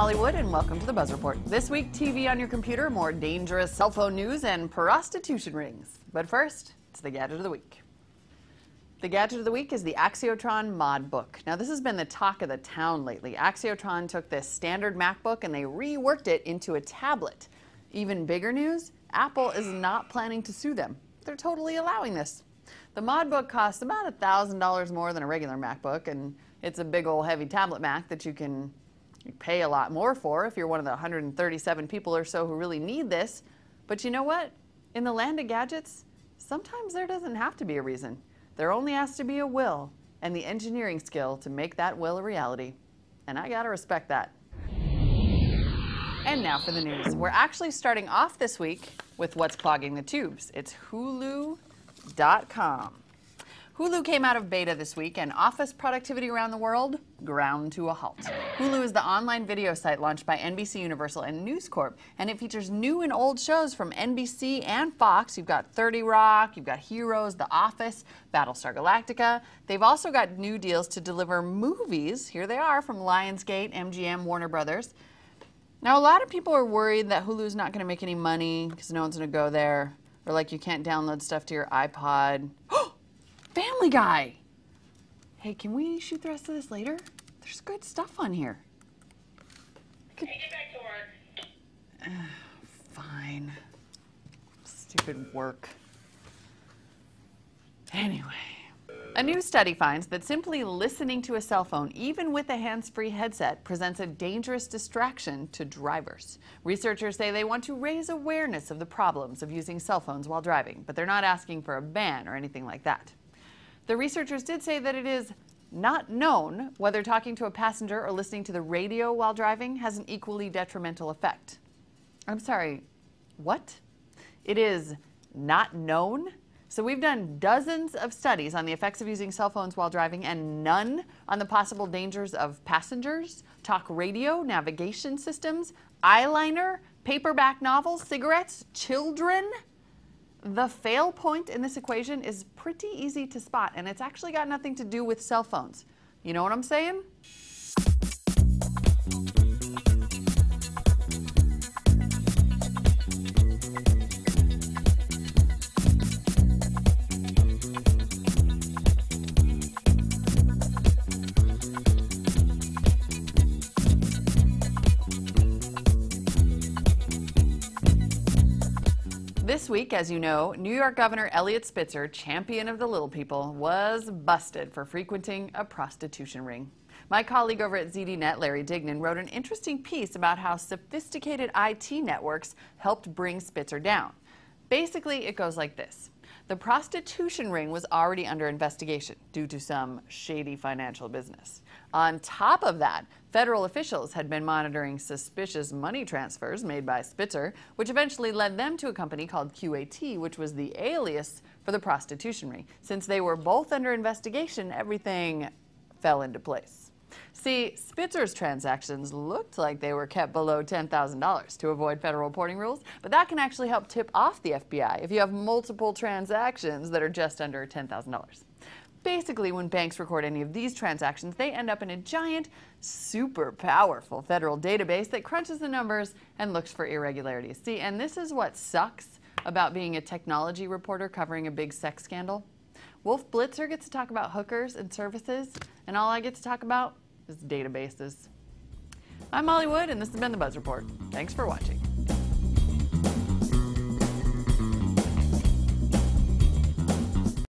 Molly Wood, and welcome to the Buzz Report. This week, TV on your computer, more dangerous cell phone news, and prostitution rings. But first, it's the Gadget of the Week. The Gadget of the Week is the Axiotron Mod Book. Now, this has been the talk of the town lately. Axiotron took this standard MacBook and they reworked it into a tablet. Even bigger news Apple is not planning to sue them. They're totally allowing this. The Mod Book costs about $1,000 more than a regular MacBook, and it's a big old heavy tablet Mac that you can pay a lot more for if you're one of the 137 people or so who really need this. But you know what? In the land of gadgets, sometimes there doesn't have to be a reason. There only has to be a will and the engineering skill to make that will a reality. And I gotta respect that. And now for the news. We're actually starting off this week with what's clogging the tubes. It's Hulu.com. Hulu came out of beta this week, and office productivity around the world ground to a halt. Hulu is the online video site launched by NBC Universal and News Corp, and it features new and old shows from NBC and Fox. You've got 30 Rock, you've got Heroes, The Office, Battlestar Galactica. They've also got new deals to deliver movies. Here they are from Lionsgate, MGM, Warner Brothers. Now, a lot of people are worried that Hulu's not going to make any money because no one's going to go there, or like you can't download stuff to your iPod. Family Guy. Hey, can we shoot the rest of this later? There's good stuff on here. Could... Back to work. Uh, fine. Stupid work. Anyway. A new study finds that simply listening to a cell phone, even with a hands-free headset, presents a dangerous distraction to drivers. Researchers say they want to raise awareness of the problems of using cell phones while driving, but they're not asking for a ban or anything like that. The researchers did say that it is not known whether talking to a passenger or listening to the radio while driving has an equally detrimental effect. I'm sorry, what? It is not known? So we've done dozens of studies on the effects of using cell phones while driving and none on the possible dangers of passengers, talk radio, navigation systems, eyeliner, paperback novels, cigarettes, children. The fail point in this equation is pretty easy to spot, and it's actually got nothing to do with cell phones. You know what I'm saying? This week, as you know, New York Governor Eliot Spitzer, champion of the little people, was busted for frequenting a prostitution ring. My colleague over at ZDNet, Larry Dignan, wrote an interesting piece about how sophisticated IT networks helped bring Spitzer down. Basically, it goes like this. The prostitution ring was already under investigation due to some shady financial business. On top of that, federal officials had been monitoring suspicious money transfers made by Spitzer, which eventually led them to a company called QAT, which was the alias for the prostitution ring. Since they were both under investigation, everything fell into place. See, Spitzer's transactions looked like they were kept below $10,000 to avoid federal reporting rules, but that can actually help tip off the FBI if you have multiple transactions that are just under $10,000. Basically, when banks record any of these transactions, they end up in a giant, super powerful federal database that crunches the numbers and looks for irregularities. See, and this is what sucks about being a technology reporter covering a big sex scandal. Wolf Blitzer gets to talk about hookers and services, and all I get to talk about is databases. I'm Molly Wood, and this has been the Buzz Report. Thanks for watching.